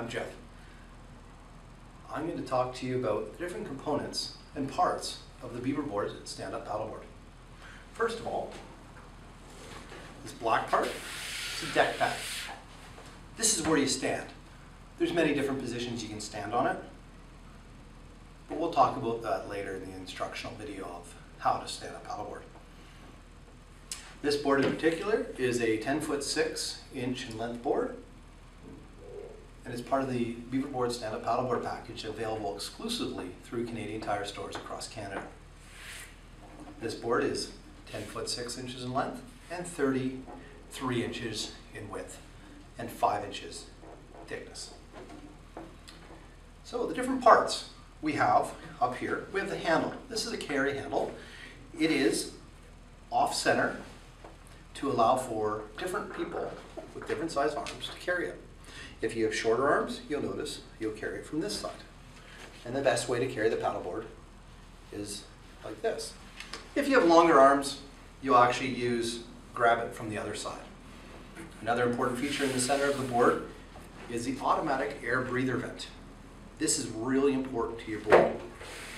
I'm Jeff. I'm going to talk to you about the different components and parts of the beaver board stand-up paddleboard. First of all, this black part is a deck pad. This is where you stand. There's many different positions you can stand on it, but we'll talk about that later in the instructional video of how to stand up paddleboard. This board in particular is a 10 foot 6 inch in length board and it's part of the Beaverboard stand-up paddleboard package available exclusively through Canadian Tire stores across Canada. This board is 10 foot 6 inches in length and 33 inches in width and 5 inches thickness. So the different parts we have up here, we have the handle. This is a carry handle. It is off center to allow for different people with different size arms to carry it. If you have shorter arms, you'll notice you'll carry it from this side. And the best way to carry the paddleboard is like this. If you have longer arms, you'll actually use, grab it from the other side. Another important feature in the center of the board is the automatic air breather vent. This is really important to your board.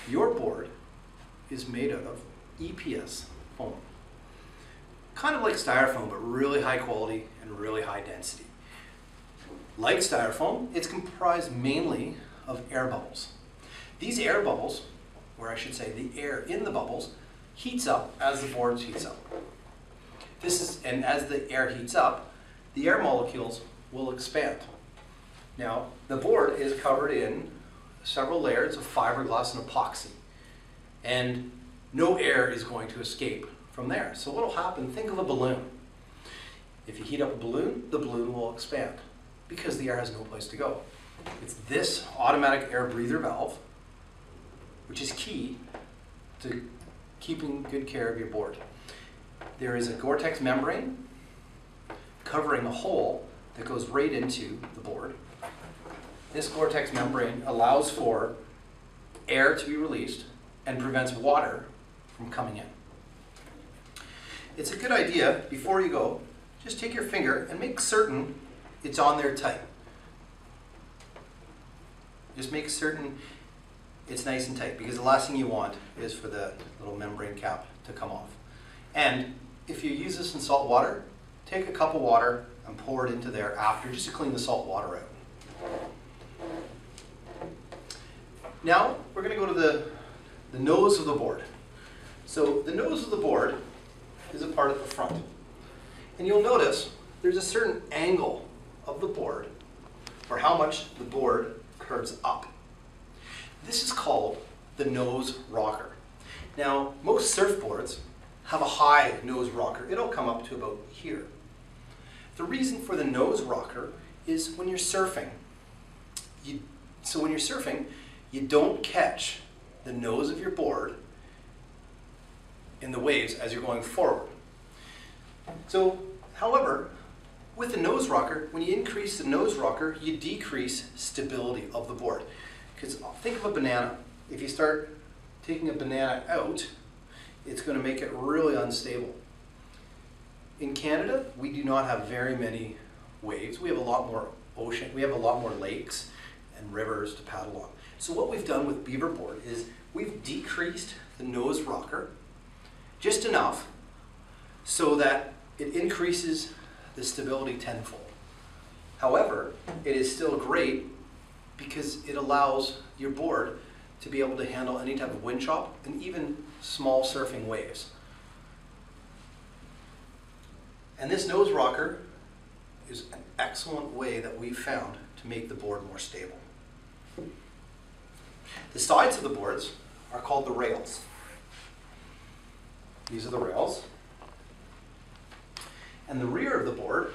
Your board is made out of EPS foam. Kind of like styrofoam, but really high quality and really high density. Like styrofoam, it's comprised mainly of air bubbles. These air bubbles, or I should say the air in the bubbles, heats up as the board heats up. This is, and as the air heats up, the air molecules will expand. Now, the board is covered in several layers of fiberglass and epoxy, and no air is going to escape from there. So what will happen, think of a balloon. If you heat up a balloon, the balloon will expand because the air has no place to go. It's this automatic air breather valve, which is key to keeping good care of your board. There is a Gore-Tex membrane covering a hole that goes right into the board. This Gore-Tex membrane allows for air to be released and prevents water from coming in. It's a good idea, before you go, just take your finger and make certain it's on there tight. Just make certain it's nice and tight because the last thing you want is for the little membrane cap to come off. And if you use this in salt water, take a cup of water and pour it into there after just to clean the salt water out. Now we're going to go to the, the nose of the board. So the nose of the board is a part of the front. And you'll notice there's a certain angle the board or how much the board curves up. This is called the nose rocker. Now, most surfboards have a high nose rocker. It'll come up to about here. The reason for the nose rocker is when you're surfing. You, so when you're surfing, you don't catch the nose of your board in the waves as you're going forward. So, however, with the nose rocker, when you increase the nose rocker, you decrease stability of the board. Because think of a banana. If you start taking a banana out, it's going to make it really unstable. In Canada, we do not have very many waves. We have a lot more ocean, we have a lot more lakes and rivers to paddle on. So what we've done with Beaverboard is we've decreased the nose rocker just enough so that it increases the stability tenfold. However, it is still great because it allows your board to be able to handle any type of wind chop and even small surfing waves. And this nose rocker is an excellent way that we've found to make the board more stable. The sides of the boards are called the rails. These are the rails. And the rear of the board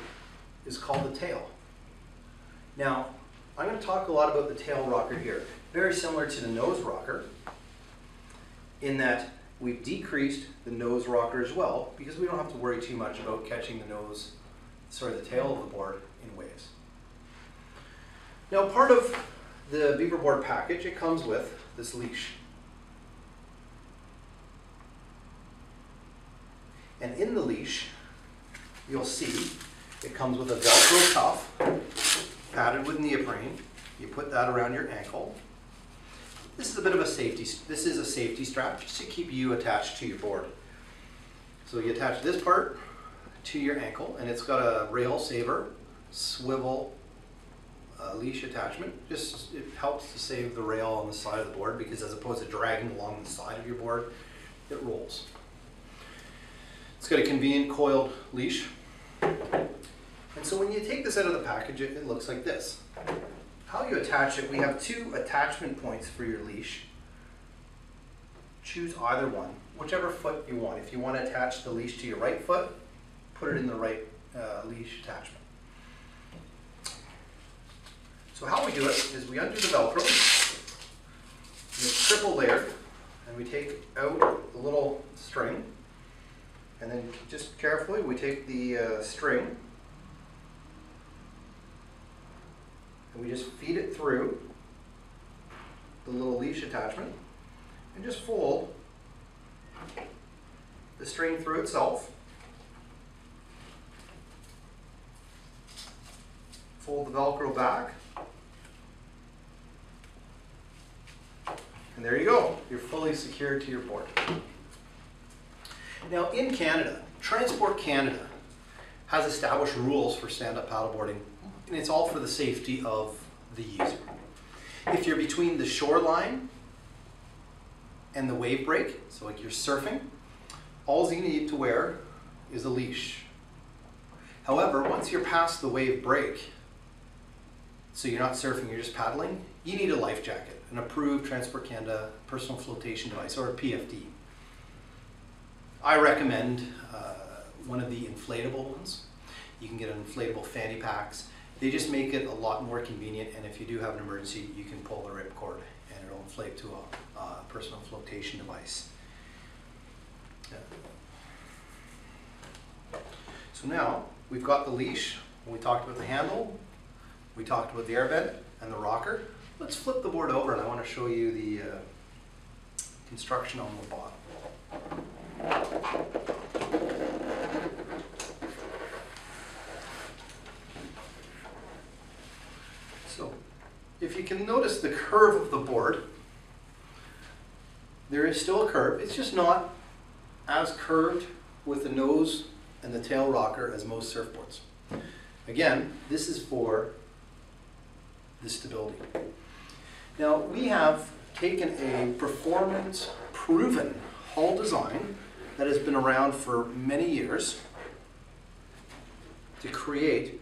is called the tail. Now, I'm going to talk a lot about the tail rocker here. Very similar to the nose rocker in that we've decreased the nose rocker as well because we don't have to worry too much about catching the nose, sorry, the tail of the board in waves. Now, part of the beaver board package, it comes with this leash. And in the leash, you'll see it comes with a Velcro cuff padded with neoprene You put that around your ankle. This is a bit of a safety, this is a safety strap just to keep you attached to your board. So you attach this part to your ankle and it's got a rail saver, swivel uh, leash attachment. Just, it helps to save the rail on the side of the board because as opposed to dragging along the side of your board, it rolls. It's got a convenient coiled leash. And so when you take this out of the package, it, it looks like this. How you attach it, we have two attachment points for your leash. Choose either one, whichever foot you want. If you want to attach the leash to your right foot, put it in the right uh, leash attachment. So how we do it is we undo the Velcro, it's triple layered, and we take out the little string, and then just carefully we take the uh, string and we just feed it through the little leash attachment and just fold the string through itself. Fold the Velcro back. And there you go. You're fully secured to your board. Now in Canada, Transport Canada has established rules for stand-up paddleboarding and it's all for the safety of the user. If you're between the shoreline and the wave break, so like you're surfing, all you need to wear is a leash. However, once you're past the wave break, so you're not surfing, you're just paddling, you need a life jacket, an approved Transport Canada personal flotation device, or a PFD. I recommend uh, one of the inflatable ones. You can get inflatable fanny packs. They just make it a lot more convenient, and if you do have an emergency, you can pull the ripcord and it'll inflate to a personal flotation device. So now we've got the leash. We talked about the handle. We talked about the air airbed and the rocker. Let's flip the board over, and I want to show you the uh, construction on the bottom. If you can notice the curve of the board, there is still a curve. It's just not as curved with the nose and the tail rocker as most surfboards. Again, this is for the stability. Now we have taken a performance proven hull design that has been around for many years to create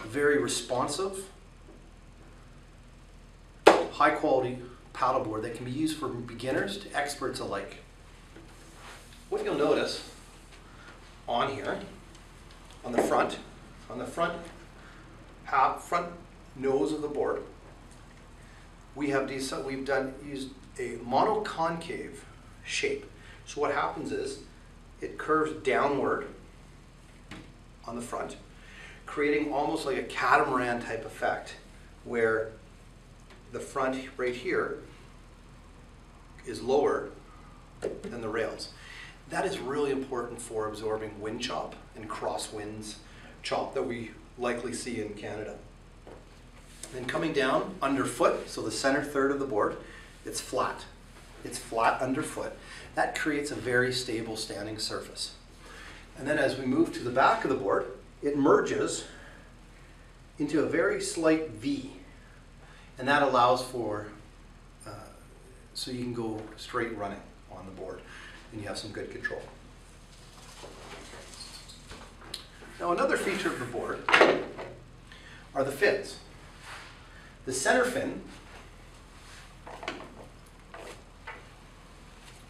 a very responsive high quality paddleboard that can be used for beginners to experts alike. What you'll notice on here, on the front, on the front half, front nose of the board, we have these, we've done used a monoconcave shape. So what happens is it curves downward on the front, creating almost like a catamaran type effect where the front right here is lower than the rails. That is really important for absorbing wind chop and crosswinds chop that we likely see in Canada. Then coming down underfoot, so the center third of the board, it's flat. It's flat underfoot. That creates a very stable standing surface. And then as we move to the back of the board, it merges into a very slight V. And that allows for, uh, so you can go straight running on the board and you have some good control. Now another feature of the board are the fins. The center fin,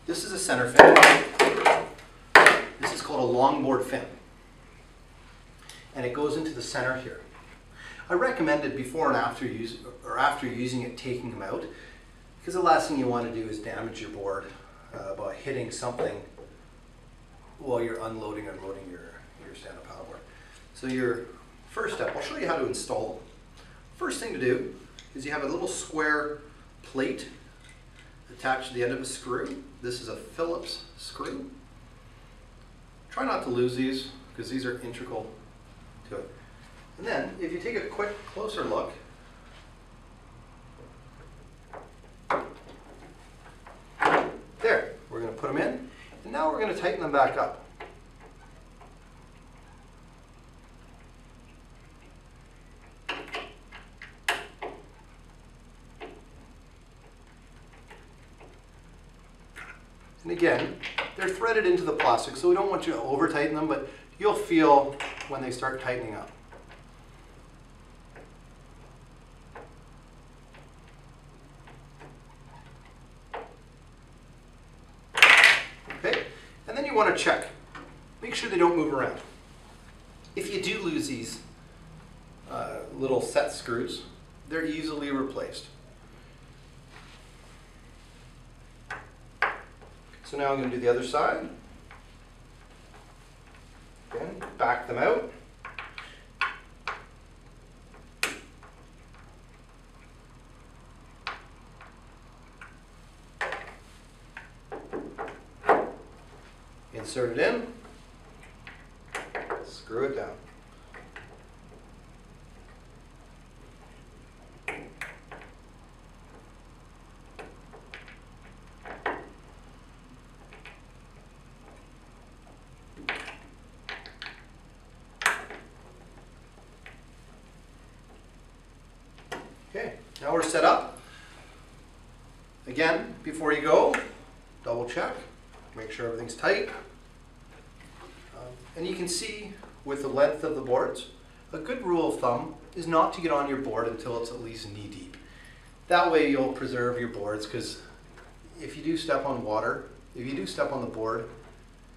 this is a center fin. This is called a longboard fin. And it goes into the center here. I recommended before and after use or after using it, taking them out, because the last thing you want to do is damage your board uh, by hitting something while you're unloading or loading your, your stand-up paddleboard. So your first step, I'll show you how to install them. First thing to do is you have a little square plate attached to the end of a screw. This is a Phillips screw. Try not to lose these because these are integral to it. And then if you take a quick closer look, there, we're going to put them in. And now we're going to tighten them back up. Again, they're threaded into the plastic, so we don't want you to over tighten them, but you'll feel when they start tightening up. Okay, and then you want to check. Make sure they don't move around. If you do lose these uh, little set screws, they're easily replaced. So now I'm going to do the other side. Again, back them out. Insert it in. Screw it down. Okay, now we're set up. Again, before you go, double check, make sure everything's tight. Um, And you can see with the length of the boards, a good rule of thumb is not to get on your board until it's at least knee deep. That way you'll preserve your boards because if you do step on water, if you do step on the board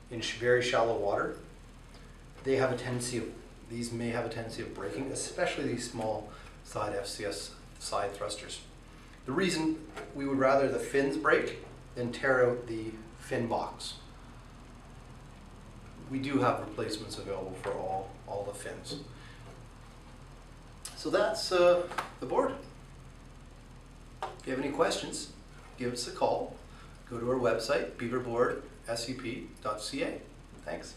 in very shallow water, they have a tendency of, these may have a tendency of breaking, especially these small side FCS side thrusters. The reason we would rather the fins break than tear out the fin box. We do have replacements available for all, all the fins. So that's uh, the board. If you have any questions, give us a call. Go to our website, beaverboardsup.ca. Thanks.